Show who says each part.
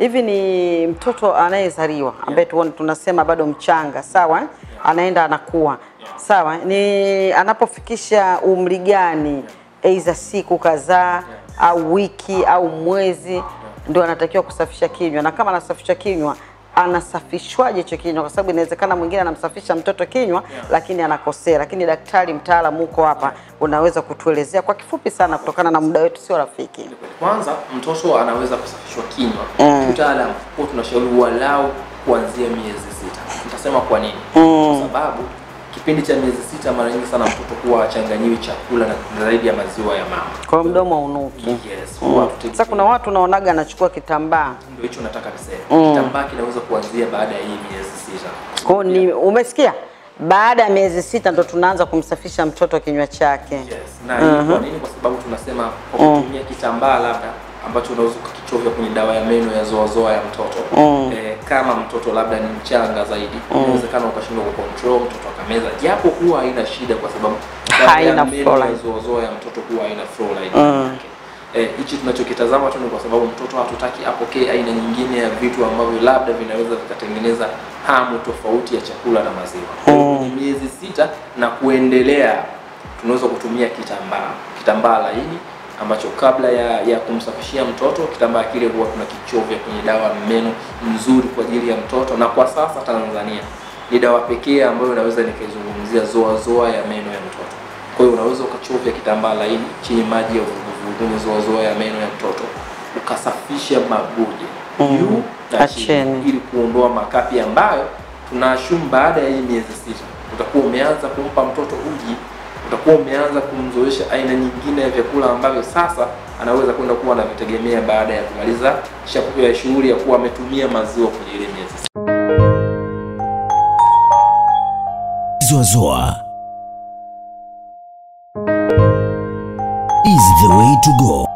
Speaker 1: hivi ni mtoto anayezaliwa ambaye tunasema bado mchanga, sawa? Anaenda anakuwa, sawa? Ni anapofikisha umri gani, aidha siku kadhaa au wiki au mwezi, ndio anatakiwa kusafisha kinywa, na kama anasafisha kinywa anasafishwaje hicho kinywa? Kwa sababu inawezekana mwingine anamsafisha mtoto kinywa yeah. lakini anakosea. Lakini daktari mtaalam huko hapa, unaweza kutuelezea kwa kifupi sana, kutokana na muda wetu sio rafiki.
Speaker 2: Kwanza mtoto anaweza kusafishwa kinywa
Speaker 1: Mm.
Speaker 2: mtaalam huwa tunashauri walau kuanzia miezi sita. Nitasema kwa nini? mm. Kwa sababu kipindi cha miezi sita mara nyingi sana mtoto huwa achanganyiwi chakula na zaidi ya maziwa ya mama.
Speaker 1: Kwa mdomo unuki.
Speaker 2: Yes, mm.
Speaker 1: Sasa kuna watu unaonaga anachukua kitambaa.
Speaker 2: ndio hicho nataka niseme. Kitambaa kinaweza kuanzia baada ya hii miezi sita.
Speaker 1: Kwa ni umesikia? Baada ya miezi sita ndo tunaanza kumsafisha mtoto kinywa chake.
Speaker 2: Yes. Na hii kwa nini? Kwa sababu tunasema kwa kutumia kitambaa labda ambacho unaweza kukichovya kwenye dawa ya meno ya zoazoa ya mtoto mm. eh, kama mtoto labda ni mchanga zaidi inawezekana mm. ukashindwa kucontrol mtoto akameza, japo huwa haina shida kwa sababu
Speaker 1: Haina fluoride.
Speaker 2: zoazoa ya mtoto huwa haina fluoride mm. Eh, hichi tunachokitazama tu ni kwa sababu mtoto hatutaki apokee aina nyingine ya vitu ambavyo labda vinaweza vikatengeneza hamu tofauti ya chakula na maziwa. Kwa hiyo miezi sita na kuendelea tunaweza kutumia kitambaa kitambaa laini ambacho kabla ya, ya kumsafishia mtoto kitambaa kile huwa tunakichovya kwenye dawa meno nzuri kwa ajili ya mtoto, na kwa sasa Tanzania ni dawa pekee ambayo inaweza nikaizungumzia zoa zoa ya meno ya mtoto. Kwa hiyo unaweza ukachovya kitambaa laini chini maji ya vuguvugu ni zoa zoa ya meno ya mtoto ukasafisha mabuje juu
Speaker 1: na chini.
Speaker 2: ili kuondoa makapi ambayo tunaashumu baada ya hii miezi sita utakuwa umeanza kumpa mtoto utakuwa umeanza kumzoesha aina nyingine ya vyakula ambavyo sasa anaweza kwenda kuwa anavitegemea baada ya kumaliza shaku- ya shughuli ya kuwa ametumia maziwa kwenye ile miezi.
Speaker 3: Zoazoa is the way to go.